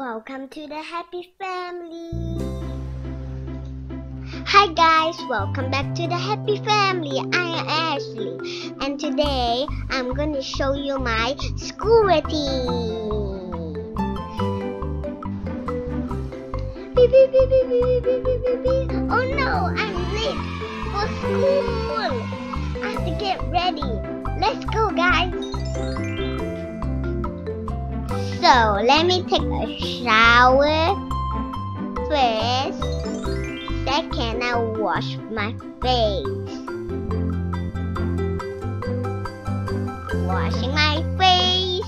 Welcome to the happy family. Hi guys, welcome back to the happy family. I am Ashley and today I'm going to show you my school routine. Beep, beep, beep, beep, beep, beep, beep, beep, beep. Oh no, I'm late for school. I have to get ready. Let's go guys. So let me take a shower first. Second, I wash my face. Washing my face.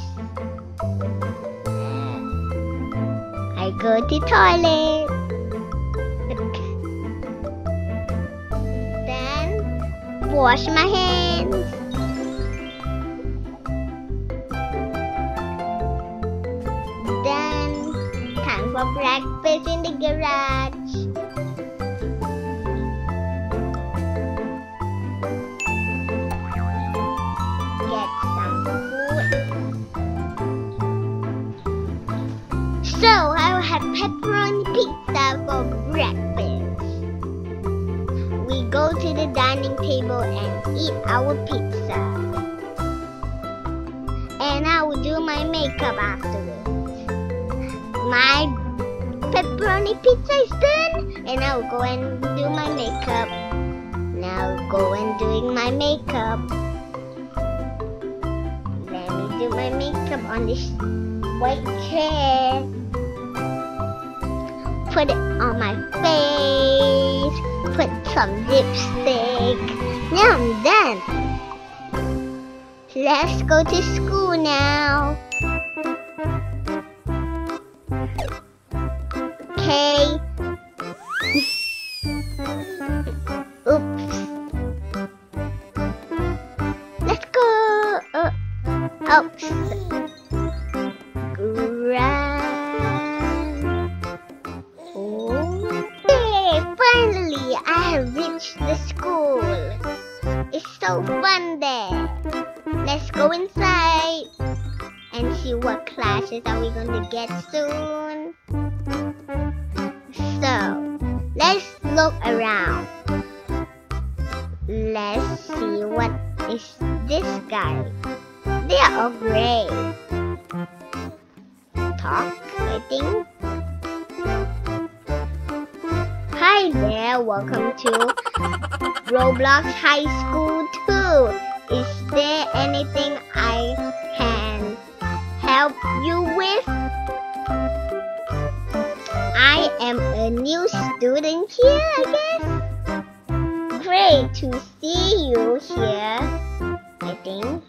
I go to toilet. then wash my hands. Breakfast in the garage. Get some food. So I will have pepperoni pizza for breakfast. We go to the dining table and eat our pizza. And I will do my makeup afterwards. My pepperoni pizza is done and I will go and do my makeup. Now go and doing my makeup. Let me do my makeup on this white chair. Put it on my face. Put some lipstick. Now I'm done. Let's go to school now. So fun there. Let's go inside and see what classes are we going to get soon. So, let's look around. Let's see what is this guy. They are all gray. Talk, I think. Hi there, welcome to Roblox High School 2. Is there anything I can help you with? I am a new student here, I guess. Great to see you here. I think.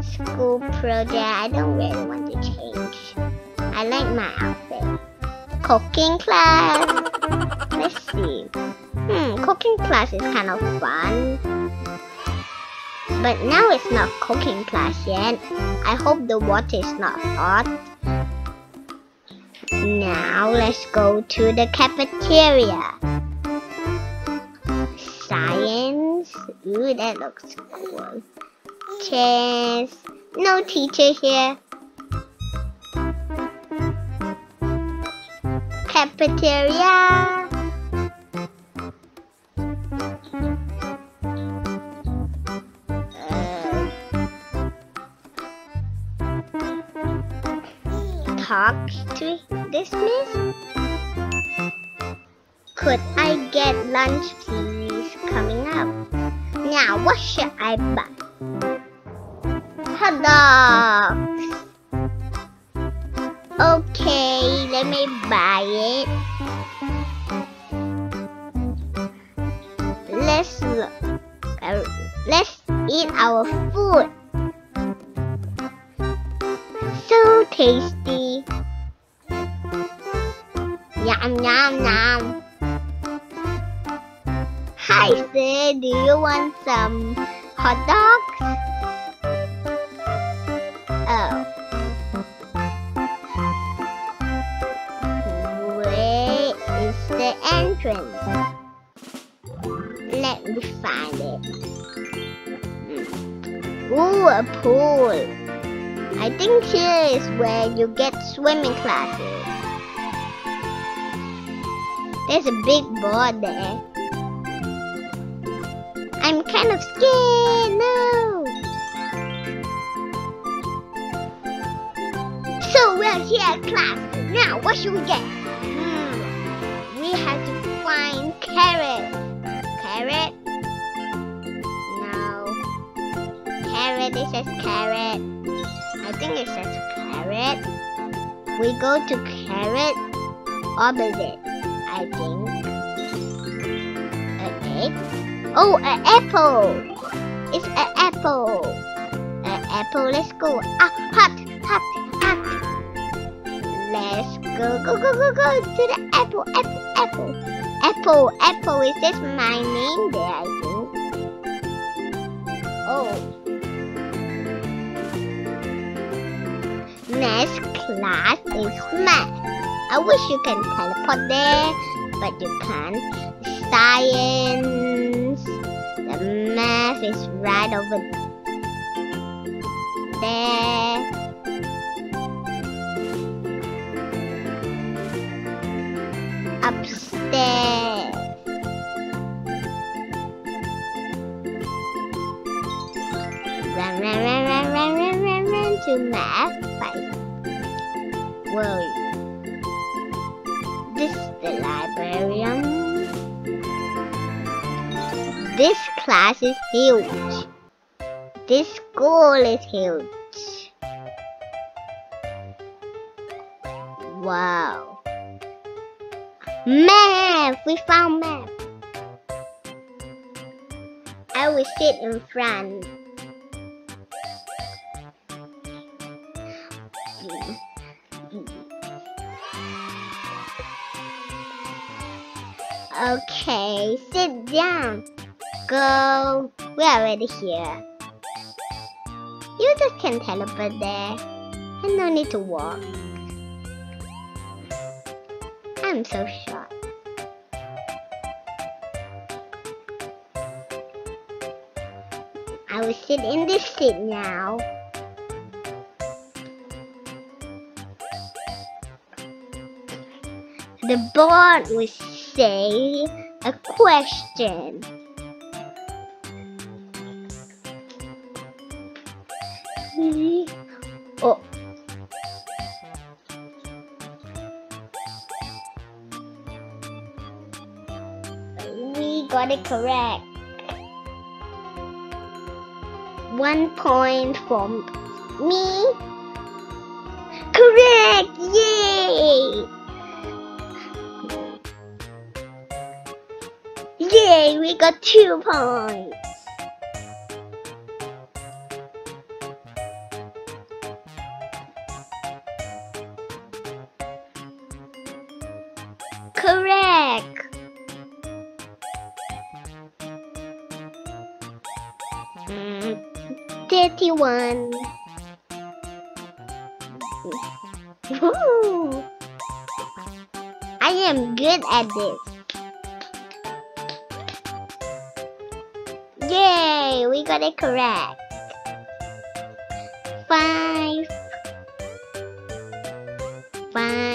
School project, I don't really want to change. I like my outfit. Cooking class. Let's see. Hmm, cooking class is kind of fun. But now it's not cooking class yet. I hope the water is not hot. Now let's go to the cafeteria. Science. Ooh, that looks cool. Chairs. No teacher here. Cafeteria. Talk to this? Could I get lunch please coming up? Now what should I buy? Hot dogs. Okay, let me buy it. Let's look. Uh, let's eat our food. Tasty. Yum yum yum. Hi sir, do you want some hot dogs? Oh. Where is the entrance? Let me find it. Hmm. Ooh, a pool. I think here is where you get swimming classes. There's a big board there. I'm kind of scared, no! So we're here at class. Now, what should we get? Hmm, we have to find carrot. Carrot? No. Carrot, it says carrot. It says carrot. We go to carrot opposite, I think. Egg? Oh, an apple! It's an apple. An apple, let's go. Ah, hot, hot, hot. Let's go, go, go, go, go to the apple, apple, apple. Apple, apple, is this my name there, I think? Oh. Next class is math. I wish you can teleport there, but you can't. Science. The math is right over there. Upstairs. Run, run, run, run, run, run, run, run to math. Bye. Whoa. This is the librarian. This class is huge. This school is huge. Wow. Math! We found math. I will sit in front. Okay, sit down. Go. We're already here. You just can teleport there. And no need to walk. I'm so short. I will sit in this seat now. The board will say a question. Oh. We got it correct. One point from me. Yay, we got two points. Correct. Thirty-one. Woo! I am good at this. Got it correct. Five. Five.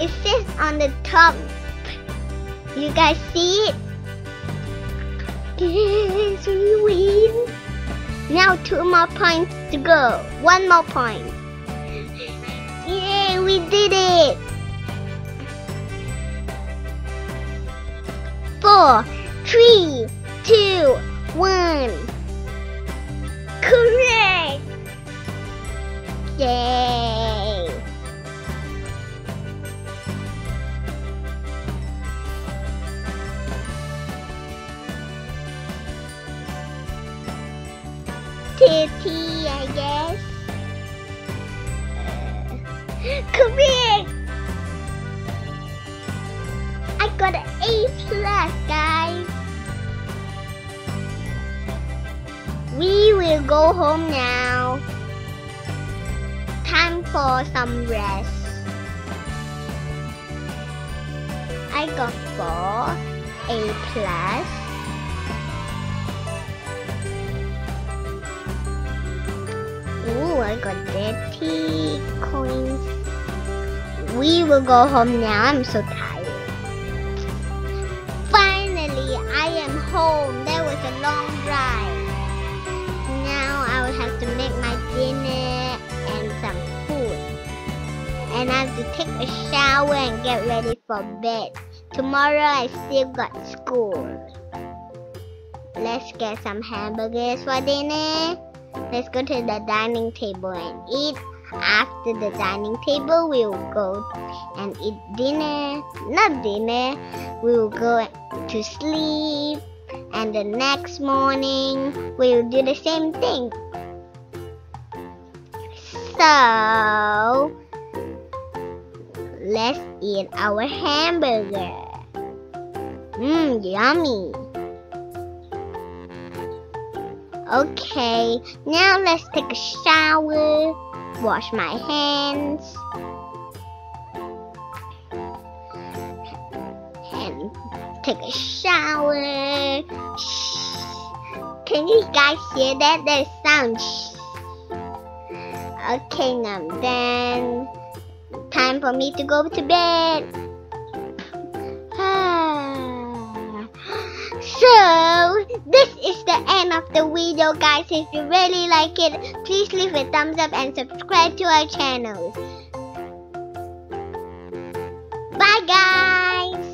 It says on the top. You guys see it? Yes, we win. Now two more points to go. One more point. Yay, we did it. Four, three, two, one. Correct. Yay. Titty, I guess. Uh, correct. I got an A plus, guys. We will go home now. Time for some rest. I got four A plus. I got 30 coins. We will go home now. I'm so tired. Finally, I am home. That was a long drive. Now I will have to make my dinner and some food. And I have to take a shower and get ready for bed. Tomorrow I still got school. Let's get some hamburgers for dinner. Let's go to the dining table and eat. After the dining table, we will go and eat dinner. Not dinner, we will go to sleep. And the next morning, we will do the same thing. So, let's eat our hamburger. Mmm, yummy. Okay, now let's take a shower, wash my hands, and take a shower. Shh. Can you guys hear that? That sound. Shh. Okay, now then, time for me to go to bed. So, this is the end of the video guys. If you really like it, please leave a thumbs up and subscribe to our channels. Bye guys!